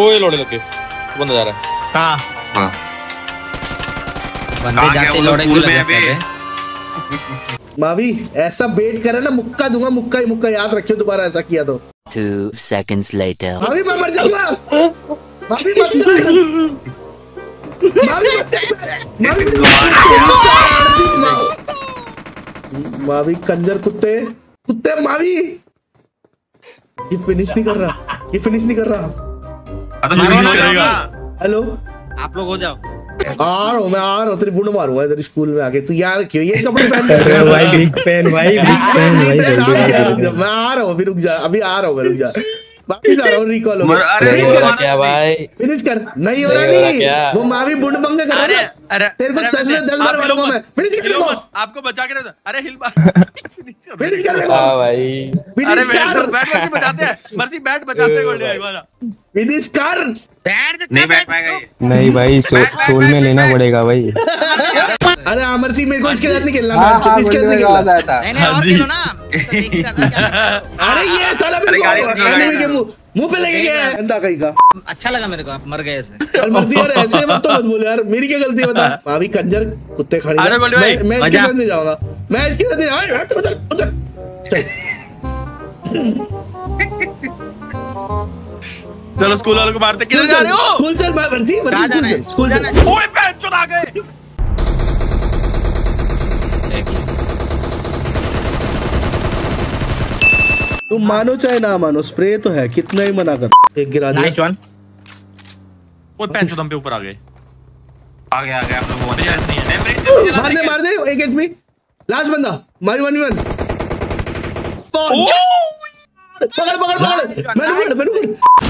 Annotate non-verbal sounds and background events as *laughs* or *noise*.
ओए लोड़े लगे बंदा जा रहा है कहाँ हाँ बंदे जाते लौड़े पूल लग में अभी? मावी ऐसा बेट करे ना मुक्का दूँगा मुक्का ही मुक्का याद रखियो दोबारा ऐसा किया तो Two seconds later. मावी मैं मर जाऊँगा मावी मत कर मावी मत कर मावी मावी कंजर कुत्ते कुत्ते मावी ये फिनिश नहीं कर रहा ये फिनिश नहीं कर रहा हेलो? आप लोग हो जाओ. आ रहा हूँ मैं आ रहा हूँ तेरी बुंड मारूँगा तेरी स्कूल में आके। तू यार क्यों? ये कपड़े पहन के *laughs* अरे भाई बिग फ़ैन भाई बिग फ़ैन भाई। मैं आ रहा हूँ? अभी रुक जा। अभी आ रहा हूँ मैं रुक जा। वापिस आ रहा हूँ रिकॉल हो अरे फिनिश कर। क्या भाई? फिनिश कर। नहीं हो रहा नहीं हो रहा? वो मावी बुंड पंगे कर रहा है अरे तेरे को दस में दस बार मारूँगा मैं। फिनिश कर को आपको बचा के रहता अरे हिल फिनिश *laughs* कर मेरे हाँ को भाई। फिनिश अरे कर। बैट मर्सी बचाते हैं। मर्सी बैट बचाते हैं *laughs* गोल्डी वाला। फिनिश कर नहीं बैठ पाएगा नहीं भाई सो, सोल में लेना पड़ेगा भाई। अरे अमर सिंह मेरे को इसके साथ नहीं खेलना हाँ हाँ इसके साथ नहीं खेलना। था। नहीं नहीं और खेलो ना तो देख ही था है। *laughs* अरे ये साला अरे मेरे गाड़ी को मुँह मुँह पे लगे गया है अंधा कहीं का? अच्छा लगा मेरे को आप मर गए ऐसे। चल मर्ज़ी यार ऐसे मत तो मत बोले यार मेरी क्या गलती है बता? *laughs* भाभी कंजर कुत्ते खड़ी अरे बोले भाई, मैं मैं इसके साथ नहीं जाऊँगा। मैं इसके साथ नहीं हट, उधर उधर। चल। *laughs* चलो स्कूल वालों को मारते किधर जा रहे हो? स्कूल चल जाना है स्कूल चल स्कूल चल। ओए बैट चुरा गए। तुम मानो चाहे ना मानो स्प्रे तो है कितना ही मना कर एक गिरा नाइस वन वो पैंच दम पे ऊपर आ गए। आ गया आ गया आप लोग वो नहीं नहीं है। नहीं मार दे मार दे एक एचपी लास्ट बंदा मारी वन वन पकड़ पकड़ पकड़। मैंने पकड़ मैंने पकड़